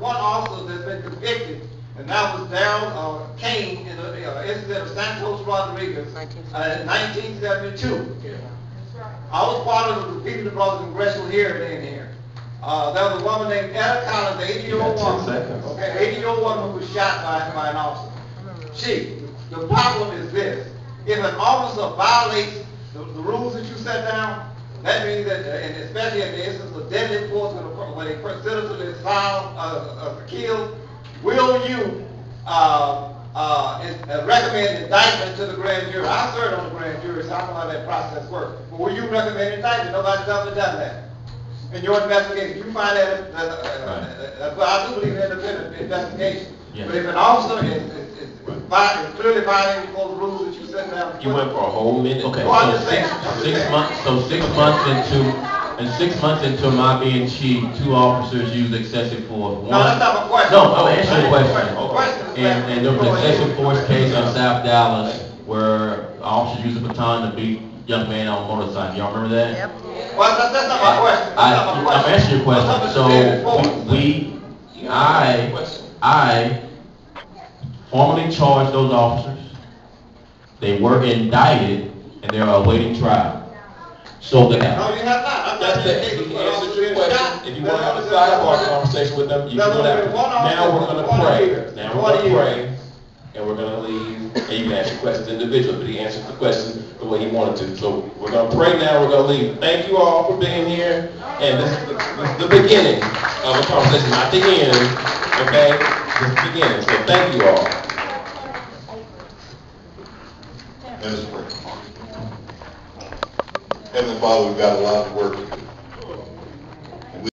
one officer that's been convicted, and that was Darrell, uh, Cain in the, uh, incident of Santos Rodriguez, uh, in nineteen seventy-two. I was part of the people that brought the congressional hearing in here. Uh, there was a woman named Etta Collins, an eighty-year-old You got 10 woman. Okay, eighty-year-old woman who was shot by, by an officer. She, the problem is this, if an officer violates the, the rules that you set down, that means that, uh, and especially in the instance of deadly force when a, when a citizen is found, uh, uh, killed, will you, uh, uh, uh, recommend indictment to the grand jury? I served on the grand jury, so I know how that process works. But will you recommend indictment? Nobody's ever done that. In your investigation, you find that, uh, uh, uh, but I do believe in independent investigation. Yeah. But if an officer is, is, is vi- is clearly violating those rules that you set down. You went for a whole minute. Okay, Well, I'm so just saying, six, I'm just six saying. months, so six months into, and six months into my being chief, two officers used excessive force. No, that's not my question. No, I'm answering the question. My question is. And, and there was an excessive force case on South Dallas where officers used a baton to beat young man on a motorcycle. Y'all remember that? Yep. Well, that's, that's not my question. That's I, not my I'm question. answering your question. I'm talking about the So, we, I, I formally charged those officers. They were indicted and they're awaiting trial. So the, No, you have not. That's not in it, the of answered your question, if you wanna have a That's what I'm sidebar conversation with them, you can have. only Now we're gonna pray, now we're gonna pray, and we're gonna leave, and you can ask your questions individually, but he answered the question the way he wanted to. So we're gonna pray now, we're gonna leave. Thank you all for being here, and this is the, this is the beginning of a conversation, not the end, okay? This is the beginning, so thank you all. Pray. Heavenly Father, we've got a lot of work to do.